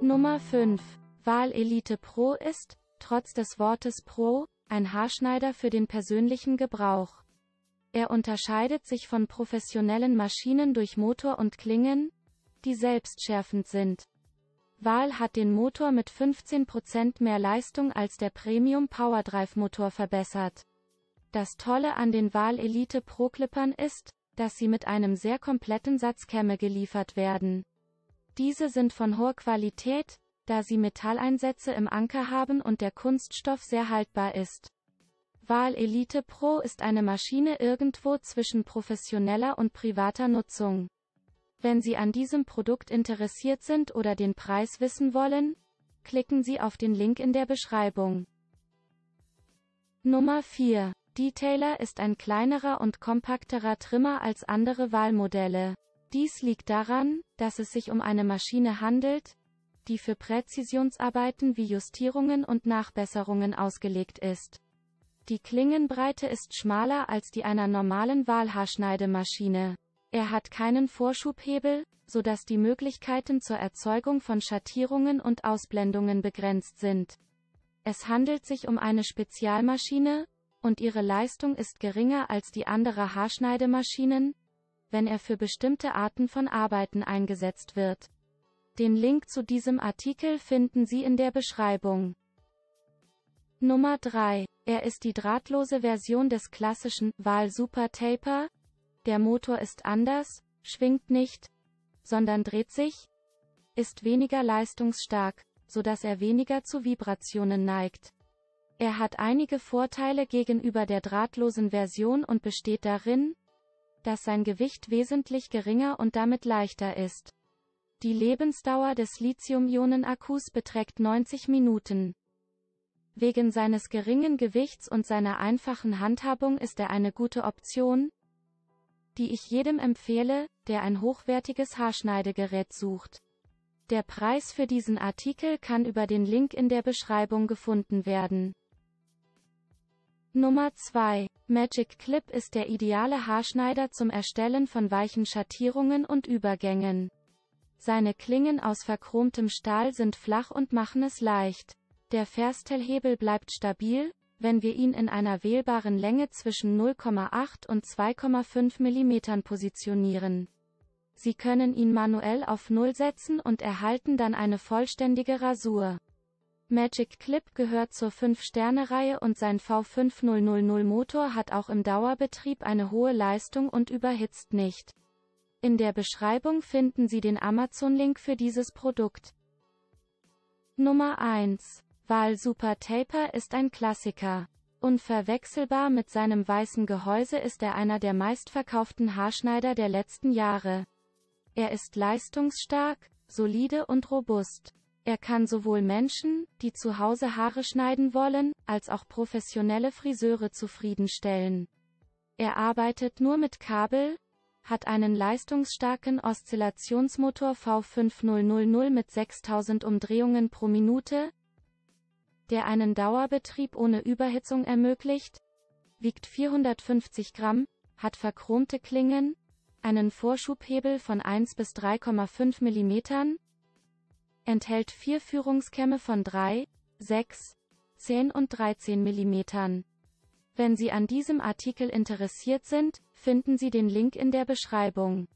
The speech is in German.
Nummer 5. Wahl Elite Pro ist, trotz des Wortes Pro, ein Haarschneider für den persönlichen Gebrauch. Er unterscheidet sich von professionellen Maschinen durch Motor und Klingen, die selbstschärfend sind. Wahl hat den Motor mit 15% mehr Leistung als der Premium PowerDrive Motor verbessert. Das Tolle an den Wahl Elite Pro Clippern ist, dass sie mit einem sehr kompletten Satz Kämme geliefert werden. Diese sind von hoher Qualität, da sie Metalleinsätze im Anker haben und der Kunststoff sehr haltbar ist. Wahl Elite Pro ist eine Maschine irgendwo zwischen professioneller und privater Nutzung. Wenn Sie an diesem Produkt interessiert sind oder den Preis wissen wollen, klicken Sie auf den Link in der Beschreibung. Nummer 4. Detailer ist ein kleinerer und kompakterer Trimmer als andere Wahlmodelle. Dies liegt daran, dass es sich um eine Maschine handelt, die für Präzisionsarbeiten wie Justierungen und Nachbesserungen ausgelegt ist. Die Klingenbreite ist schmaler als die einer normalen Wahlhaarschneidemaschine. Er hat keinen Vorschubhebel, so dass die Möglichkeiten zur Erzeugung von Schattierungen und Ausblendungen begrenzt sind. Es handelt sich um eine Spezialmaschine, und ihre Leistung ist geringer als die anderer Haarschneidemaschinen, wenn er für bestimmte Arten von Arbeiten eingesetzt wird. Den Link zu diesem Artikel finden Sie in der Beschreibung. Nummer 3. Er ist die drahtlose Version des klassischen Wahl Super Taper. Der Motor ist anders, schwingt nicht, sondern dreht sich, ist weniger leistungsstark, so dass er weniger zu Vibrationen neigt. Er hat einige Vorteile gegenüber der drahtlosen Version und besteht darin, dass sein Gewicht wesentlich geringer und damit leichter ist. Die Lebensdauer des Lithium-Ionen-Akkus beträgt 90 Minuten. Wegen seines geringen Gewichts und seiner einfachen Handhabung ist er eine gute Option, die ich jedem empfehle, der ein hochwertiges Haarschneidegerät sucht. Der Preis für diesen Artikel kann über den Link in der Beschreibung gefunden werden. Nummer 2. Magic Clip ist der ideale Haarschneider zum Erstellen von weichen Schattierungen und Übergängen. Seine Klingen aus verchromtem Stahl sind flach und machen es leicht. Der Ferstellhebel bleibt stabil, wenn wir ihn in einer wählbaren Länge zwischen 0,8 und 2,5 mm positionieren. Sie können ihn manuell auf 0 setzen und erhalten dann eine vollständige Rasur. Magic Clip gehört zur 5-Sterne-Reihe und sein V5000 Motor hat auch im Dauerbetrieb eine hohe Leistung und überhitzt nicht. In der Beschreibung finden Sie den Amazon-Link für dieses Produkt. Nummer 1. Wahl Super Taper ist ein Klassiker. Unverwechselbar mit seinem weißen Gehäuse ist er einer der meistverkauften Haarschneider der letzten Jahre. Er ist leistungsstark, solide und robust. Er kann sowohl Menschen, die zu Hause Haare schneiden wollen, als auch professionelle Friseure zufriedenstellen. Er arbeitet nur mit Kabel, hat einen leistungsstarken Oszillationsmotor V5000 mit 6000 Umdrehungen pro Minute, der einen Dauerbetrieb ohne Überhitzung ermöglicht, wiegt 450 Gramm, hat verchromte Klingen, einen Vorschubhebel von 1 bis 3,5 mm, enthält vier Führungskämme von 3, 6, 10 und 13 mm. Wenn Sie an diesem Artikel interessiert sind, finden Sie den Link in der Beschreibung.